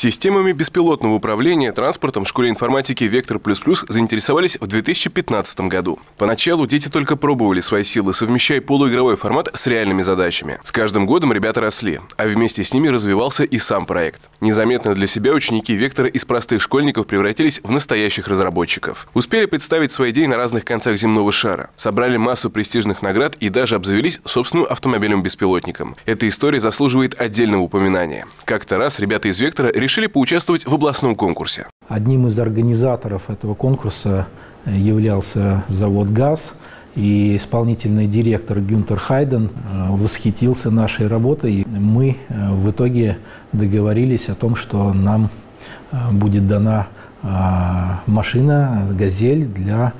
Системами беспилотного управления транспортом в школе информатики «Вектор++ заинтересовались в 2015 году. Поначалу дети только пробовали свои силы, совмещая полуигровой формат с реальными задачами. С каждым годом ребята росли, а вместе с ними развивался и сам проект. Незаметно для себя ученики «Вектора» из простых школьников превратились в настоящих разработчиков. Успели представить свои идеи на разных концах земного шара, собрали массу престижных наград и даже обзавелись собственным автомобилем-беспилотником. Эта история заслуживает отдельного упоминания. Как-то раз ребята из «Вектора» решили поучаствовать в областном конкурсе. Одним из организаторов этого конкурса э, являлся завод «ГАЗ», и исполнительный директор Гюнтер Хайден э, восхитился нашей работой. Мы э, в итоге договорились о том, что нам будет дана машина «Газель» для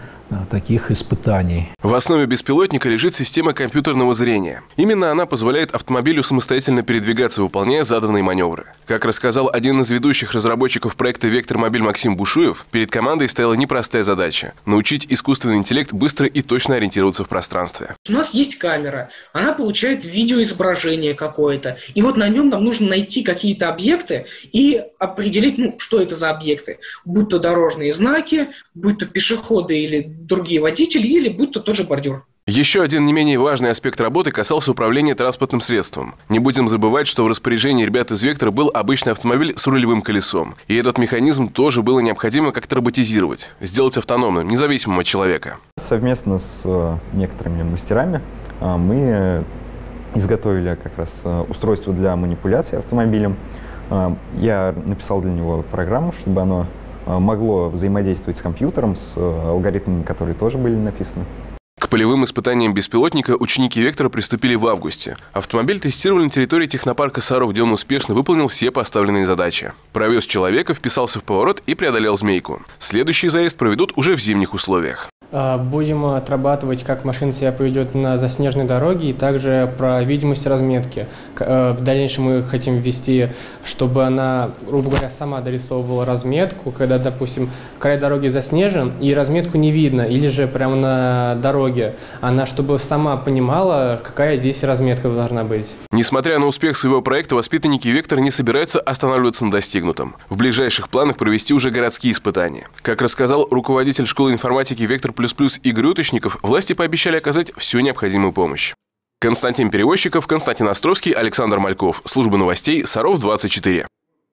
таких испытаний. В основе беспилотника лежит система компьютерного зрения. Именно она позволяет автомобилю самостоятельно передвигаться, выполняя заданные маневры. Как рассказал один из ведущих разработчиков проекта «Вектор Мобиль» Максим Бушуев, перед командой стояла непростая задача – научить искусственный интеллект быстро и точно ориентироваться в пространстве. У нас есть камера, она получает видеоизображение какое-то, и вот на нем нам нужно найти какие-то объекты и определить, ну, что это за объекты. Будь то дорожные знаки, будь то пешеходы или другие водители или будь то тоже бордюр. Еще один не менее важный аспект работы касался управления транспортным средством. Не будем забывать, что в распоряжении ребят из «Вектора» был обычный автомобиль с рулевым колесом. И этот механизм тоже было необходимо как-то роботизировать, сделать автономным, независимым от человека. Совместно с э, некоторыми мастерами э, мы изготовили как раз э, устройство для манипуляции автомобилем. Я написал для него программу, чтобы оно могло взаимодействовать с компьютером, с э, алгоритмами, которые тоже были написаны. К полевым испытаниям беспилотника ученики «Вектора» приступили в августе. Автомобиль тестировали на территории технопарка «Саров», где он успешно выполнил все поставленные задачи. Провез человека, вписался в поворот и преодолел змейку. Следующий заезд проведут уже в зимних условиях. А, будем отрабатывать, как машина себя поведет на заснеженной дороге и также про видимость разметки. Э, в дальнейшем мы хотим ввести, чтобы она, грубо говоря, сама дорисовывала разметку, когда, допустим, край дороги заснежен и разметку не видно, или же прямо на дороге. Она, чтобы сама понимала, какая здесь разметка должна быть. Несмотря на успех своего проекта, воспитанники «Вектор» не собираются останавливаться на достигнутом. В ближайших планах провести уже городские испытания. Как рассказал руководитель школы информатики «Вектор Игорь Уточников, власти пообещали оказать всю необходимую помощь. Константин Перевозчиков, Константин Островский, Александр Мальков. Служба новостей Саров 24.